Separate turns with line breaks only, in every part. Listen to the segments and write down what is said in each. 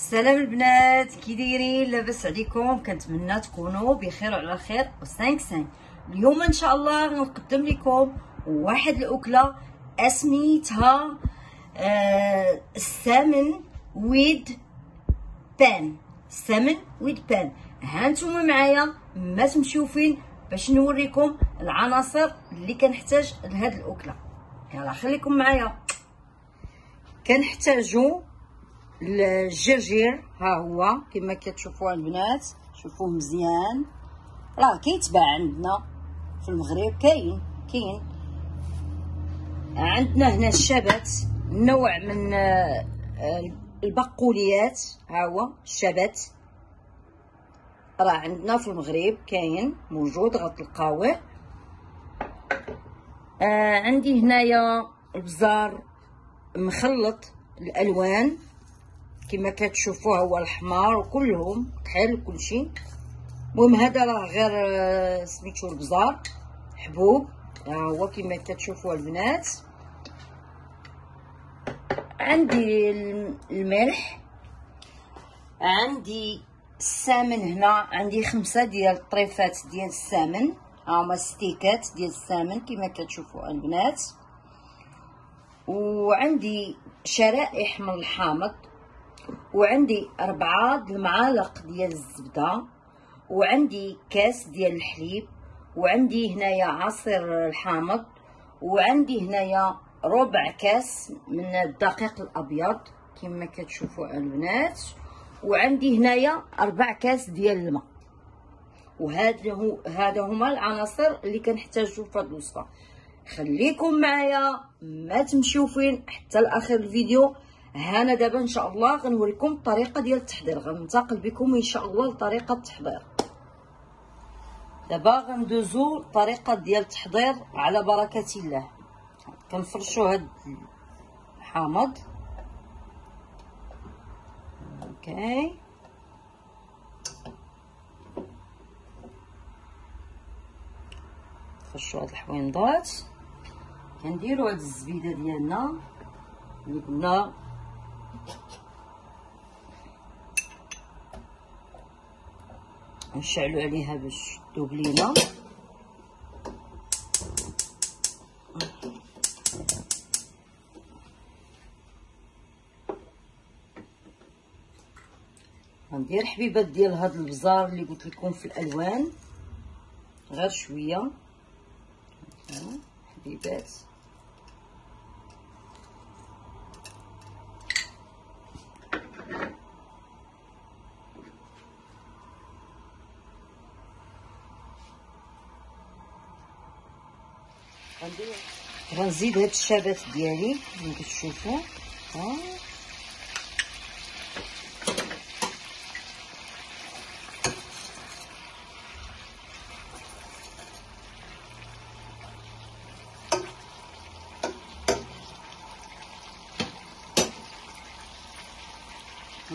السلام البنات كي دايرين؟ لاباس عليكم. كنتمنى تكونوا بخير وعلى خير. و 5 5 اليوم إن شاء الله غنقدم لكم واحد الأكلة أسميتها آه السمن ويد بان السمن ويد بان هانتوما معايا ما تمشيو فين باش نوريكم العناصر اللي كنحتاج لهاد الأكلة. يلا خليكم معايا. كنحتاجو الجرجير ها هو كما كتشوفوا البنات شوفوه مزيان راه كيتباع عندنا في المغرب كاين كاين عندنا هنا الشبت نوع من البقوليات ها هو الشبت راه عندنا في المغرب كاين موجود غتلقاوه آه عندي هنايا البزار مخلط الالوان كما كتشوفوا هو الاحمر وكلهم كحل وكلشي المهم هذا راه غير آه، سميتو البزار حبوب. ها هو كما كتشوفوا البنات. عندي الملح. عندي السمن هنا عندي خمسة ديال الطريفات ديال السمن. هما ستيكات ديال السمن كما كتشوفوا البنات. وعندي شرائح من الحامض. وعندي أربعة المعالق ديال الزبدة وعندي كاس ديال الحليب وعندي هنايا عصير الحامض وعندي هنايا ربع كاس من الدقيق الأبيض كما كتشوفوا البنات وعندي هنايا أربع كاس ديال الماء. وهذا هو هذا هما العناصر اللي كنحتاجو في هذه الوصفة. خليكم معايا ما تمشيو فين حتى لآخر الفيديو. هنا دابا إن شاء الله غنوريكم الطريقة ديال التحضير. غننتقل بكم إن شاء الله لطريقة التحضير. دابا غندوزو الطريقة ديال التحضير على بركة الله. كنفرشو هاد الحامض. أوكي. نفرشو هاد الحوينضات. كنديرو هاد الزبيدة ديالنا. اللي قلنا نشعلو عليها باش تذوب لينا غندير حبيبات ديال هاد البزار اللي قلت لكم في الألوان غير شوية. حبيبات. غنزيد هاد الشبات ديالي كما كتشوفوا ها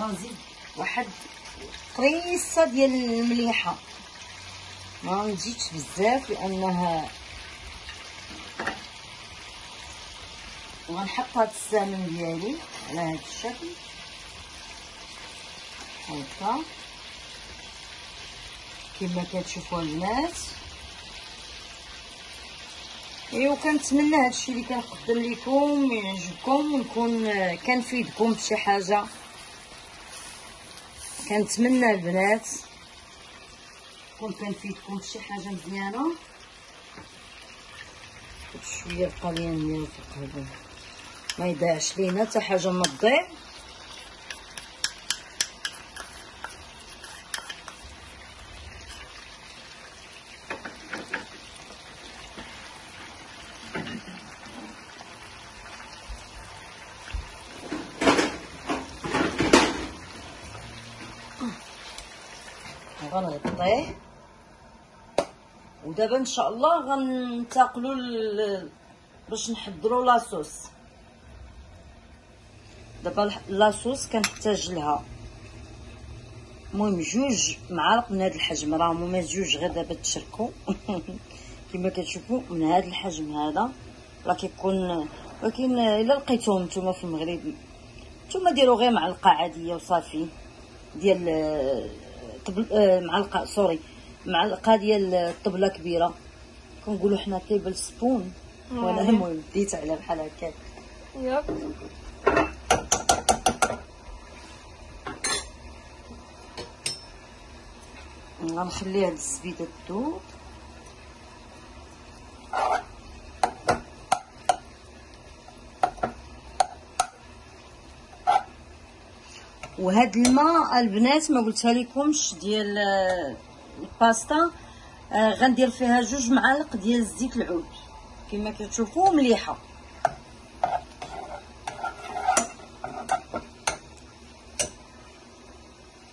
غنزيد واحد قريصه ديال المليحه ما نزيدش بزاف لانها وغنحط هاد السمن ديالي على هاد الشكل. هكا. كما كتشوفوا البنات. ايوا كنتمنى هادشي اللي كنقدم لكم يعجبكم ونكون كنفيدكم بشي حاجة. كنتمنى البنات نكون كنفيدكم بشي حاجة مزيانة. شوية بقى ليا في القهوه ما يضيعش لينا حتى حاجة ما تضيع غنغطيه. ودابا إن شاء الله غننتقلوا باش نحضروا لاصوص دابا لاصوص كنحتاج لها. المهم جوج معالق من هذا الحجم راه هما جوج غير دابا تشركوا كما كتشوفوا من هذا الحجم هذا. راه كيكون ولكن إلا لقيتوهم نتوما في المغرب نتوما ديروا غير معلقه عاديه وصافي. ديال آه، table آه، معلقه sorry معلقه ديال الطبلة كبيرة. كنقولوا حنا tablespoon وأنا المهم بديت على بحال هكاك.
yep.
غنخلي هاد الزبيدة تذوب وهاد الماء البنات ما قلتها لكمش ديال آه، الباستا آه، غندير فيها جوج معالق ديال زيت العود. كما كتشوفوا مليحة.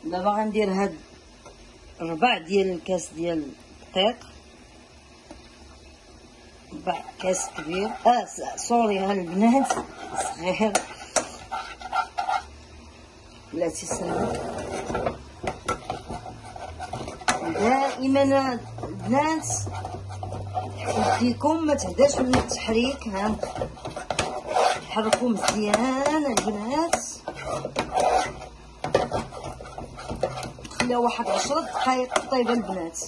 دابا غندير هاد ربع ديال الكاس ديال الدقيق ربع كاس كبير. آه sorry ها البنات صغير. بلاتي سلمى دائما البنات يديكم ما تهداش من التحريك. ها. حركوا مزيان البنات. خليها واحد عشرة دقائق طيبة البنات.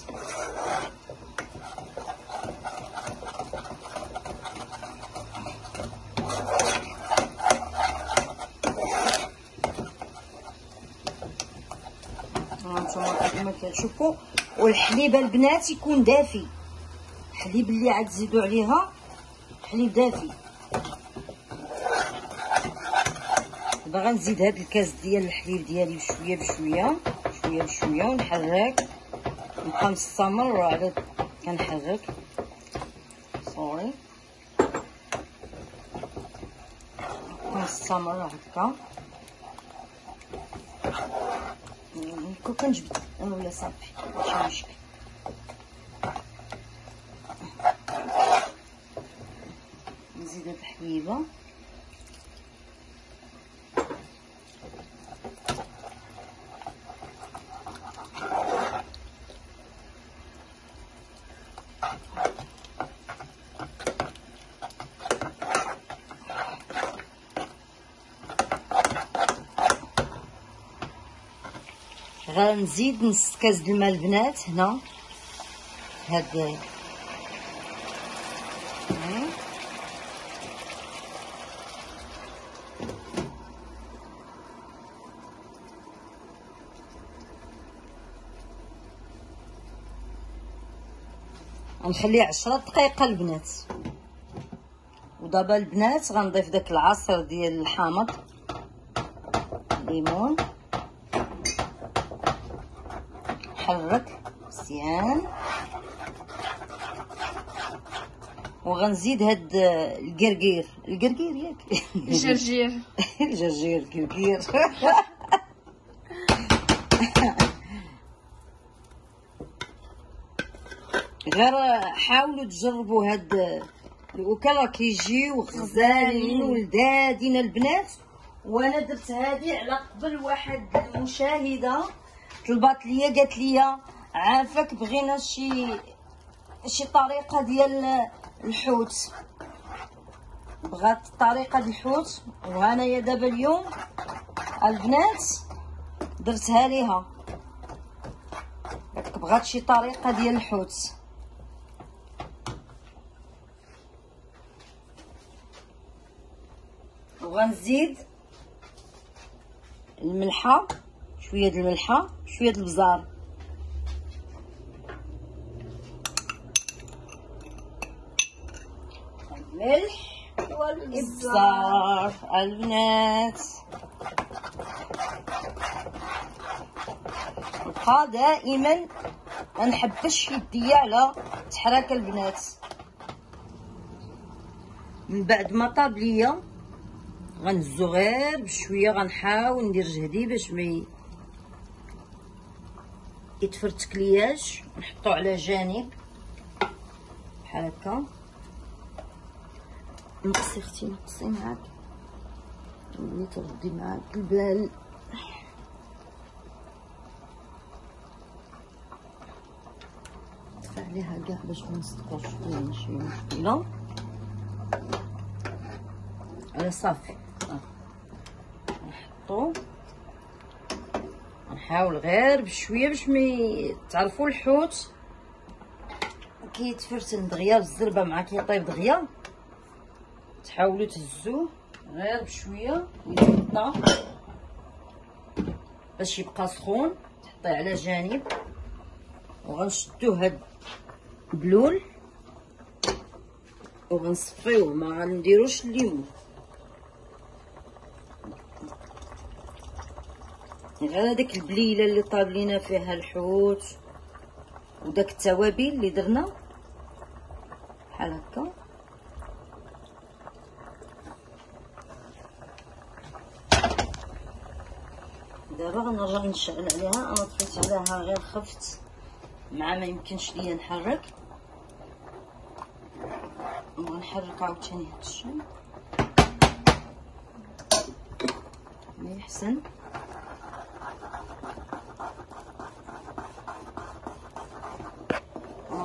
هانتوما والحليب البنات يكون دافي. الحليب اللي عاد تزيدوا عليها حليب دافي. دابا غنزيد هاد الكاس ديال الحليب ديالي بشوية بشوية. شوية بشويه ونحرك. نبقى مستمر على كنحرك. سوري مستمر هكا. كون كنجبد. أنا ولا صافي. ماشي مشكل. نزيد هاد الحليبه غنزيد نص كاس الماء البنات هنا. هاد. غنخليه عشرة دقائق البنات. ودابا البنات غنضيف داك العصير ديال الحامض. ليمون. نحرك مزيان. وغنزيد هاد القرقير. القرقير ياك.
الجرجير.
الجرجير القرقير. غير حاولوا تجربوا هاد الوكالة كيجيو غزالين ولدادين البنات. وأنا درت هادي على قبل واحد المشاهدة. طلبات ليا قالت ليا عافاك بغينا شي شي طريقة ديال الحوت. بغات طريقة ديال الحوت وهنايا دابا اليوم البنات درتها ليها. بغات شي طريقة ديال الحوت. وغنزيد الملحة. شوية د الملحة شوية د البزار. الملح والابزار البنات. نبقى دائما ما نحبش يديا على تحراك البنات. من بعد ما طاب ليا غنزو غير بشوية غنحاول ندير جهدي باش ما يتفرتك لياش نحطو على جانب بحال هكا. نقصي أختي نقصي معاك. ملي تردي معاك. البال دفع عليها كاع باش ما نصدقوش فيها ماشي مشكلة. صافي. آه. نحطو. نحاول غير بشوية باش ما تعرفوا الحوت. كيتفرتن دغيا بالزربه مع كيطيب دغيا. تحاولوا تهزوه غير بشوية ويتغطى باش يبقى سخون تحطيه على جانب. وغنشدو هاد بلول وغنصفيوه ما غنديروش الليمون غير هذيك البليلة اللي طاب لينا فيها الحوت وداك التوابل اللي درنا. بحال هكا. دابا غنرجع نشعل عليها. أنا طفيت عليها غير خفت مع ما يمكنش ليا نحرك. وغنحرك عاوتاني هاد الشيء ما يحسن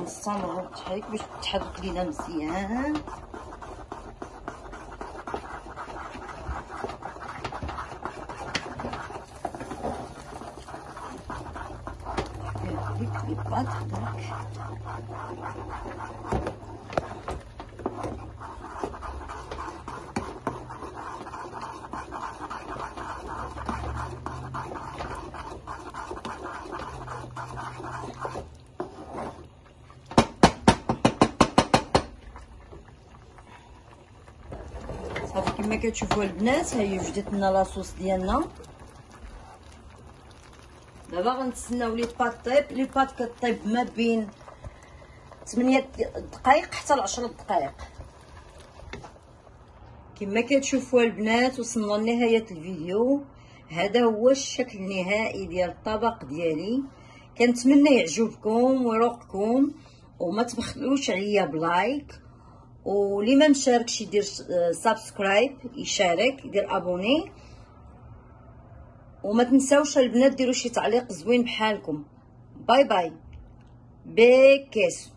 غنستمر بالتحريك باش تحرك لينا مزيان. يبقى تحرك صافي كما كتشوفوا البنات هي وجدت لنا لاصوص ديالنا دابا غنتسناو les pâtes طيب les pâtes كطيب ما بين 8 دقائق حتى ل 10 دقائق كما كتشوفوا البنات وصلنا لنهايه الفيديو هذا هو الشكل النهائي ديال الطبق ديالي كنتمنى يعجبكم ويروقكم وما تبخلوش عليا ب like واللي ما مشاركش يدير subscribe يشارك يدير abonner وما تنساوش البنات ديروا شي تعليق زوين بحالكم. باي باي بكيسو